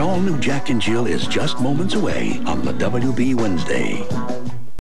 An all-new Jack and Jill is just moments away on the WB Wednesday.